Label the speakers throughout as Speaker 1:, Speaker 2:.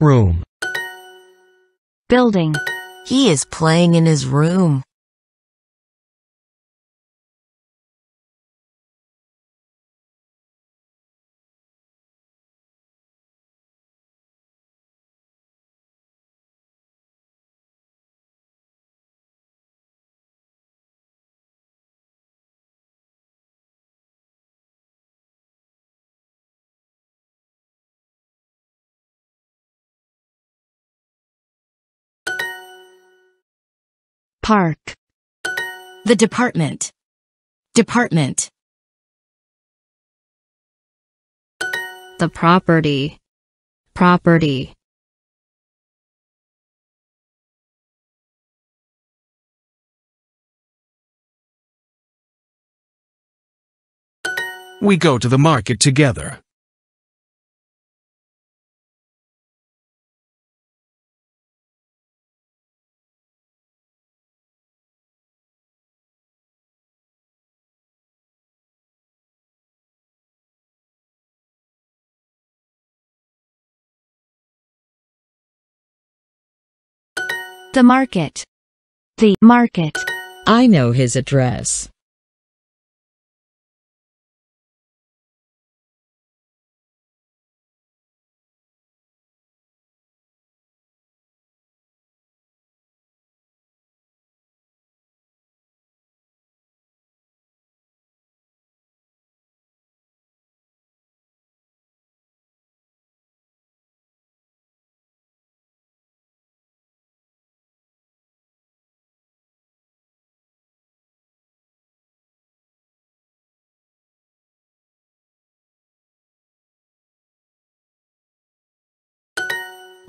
Speaker 1: room,
Speaker 2: building,
Speaker 3: He is playing in his room.
Speaker 2: Park,
Speaker 3: The department. Department.
Speaker 2: the property, property,
Speaker 4: We go to the market together.
Speaker 2: The market, the market,
Speaker 5: I know his address.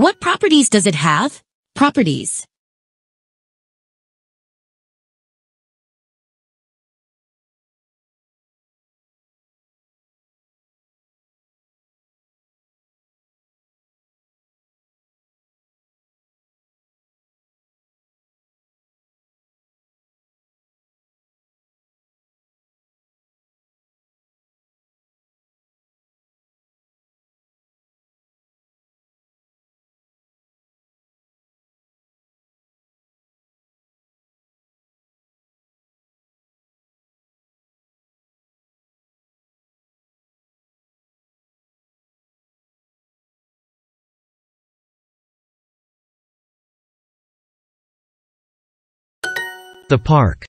Speaker 3: What properties does it have? Properties.
Speaker 1: The park,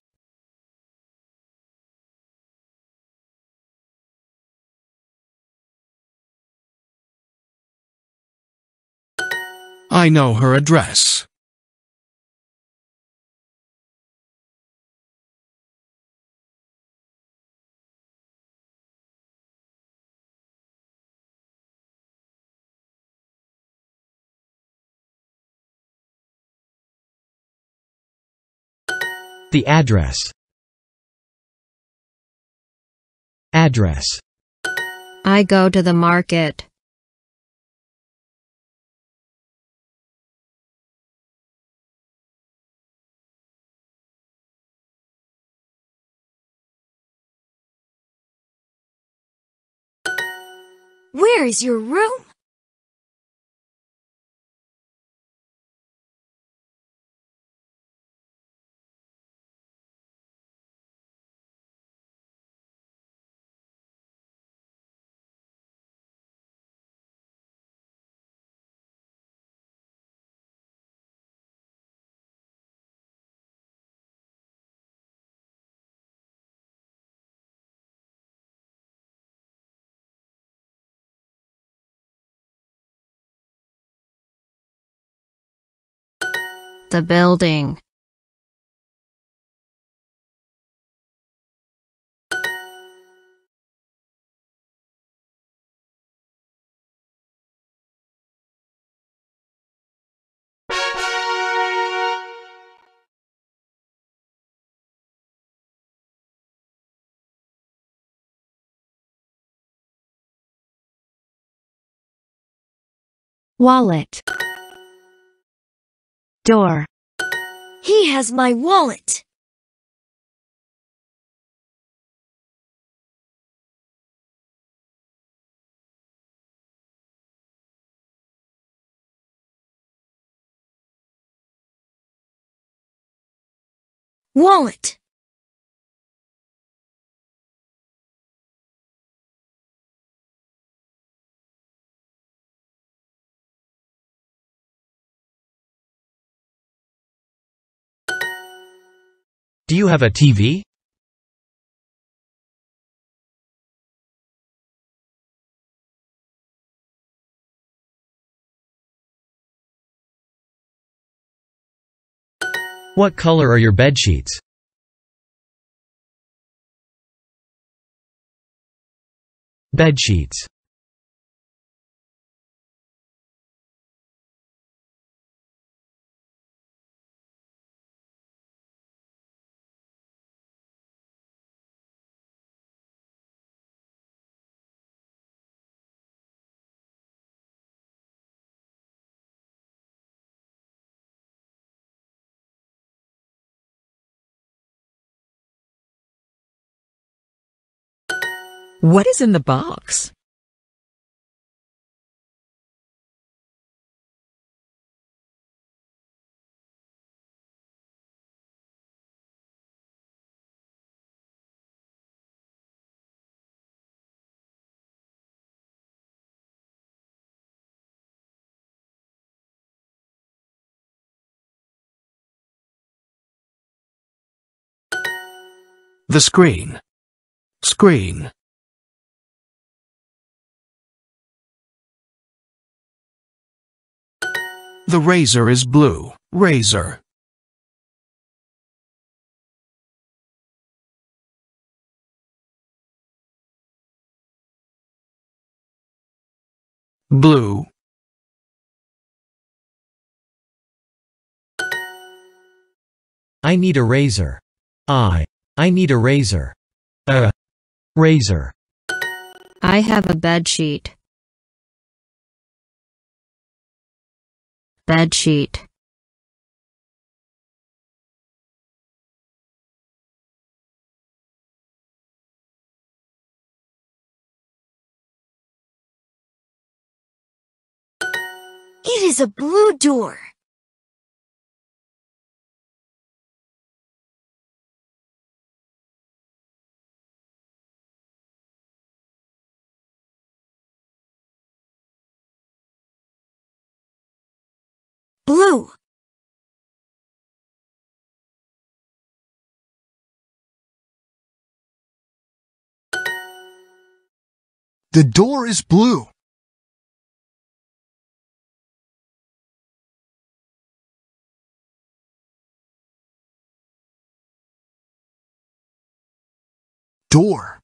Speaker 4: I know her address.
Speaker 1: The address, address,
Speaker 2: I go to the market,
Speaker 3: Where is your room?
Speaker 2: The building, wallet, door.
Speaker 3: He has my wallet. Wallet.
Speaker 1: Do you have a TV? What color are your bedsheets? Bedsheets.
Speaker 5: What is in the box?
Speaker 4: The screen. Screen. The razor is blue. Razor. Blue.
Speaker 1: I need a razor. I. I need a razor. A. Razor.
Speaker 2: I have a bedsheet. Bedsheet.
Speaker 3: It is a blue door.
Speaker 6: The door is blue. Door.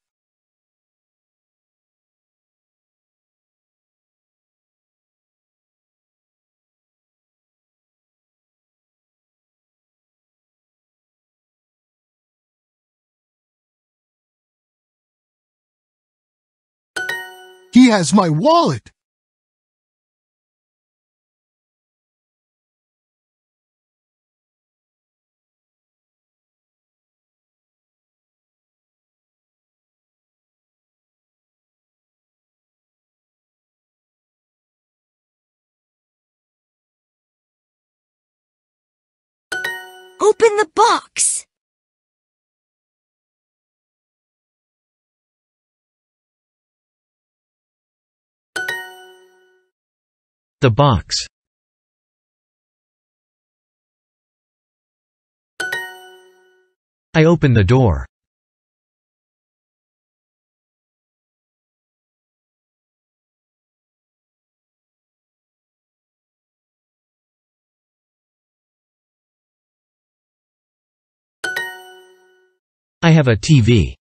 Speaker 6: He has my wallet.
Speaker 3: Open the box.
Speaker 1: The box. I open the door. I have a TV.